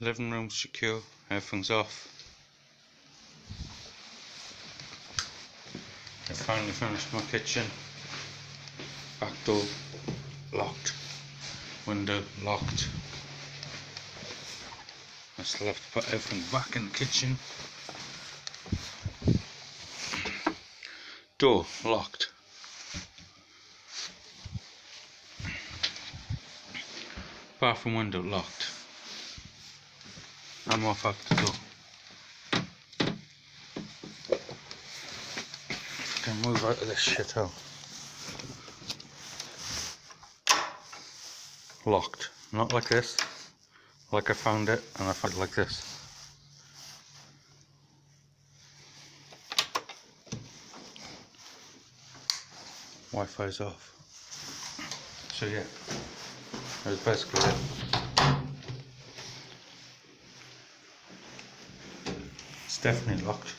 Living room secure, everything's off. I finally finished my kitchen. Back door locked. Window locked. I still have to put everything back in the kitchen. Door locked. Bathroom window locked. I'm off out the door. Can move out of this shithole. Locked. Not like this. Like I found it and I found it like this. Wi-Fi's off. So yeah, that's basically it. It's definitely locked.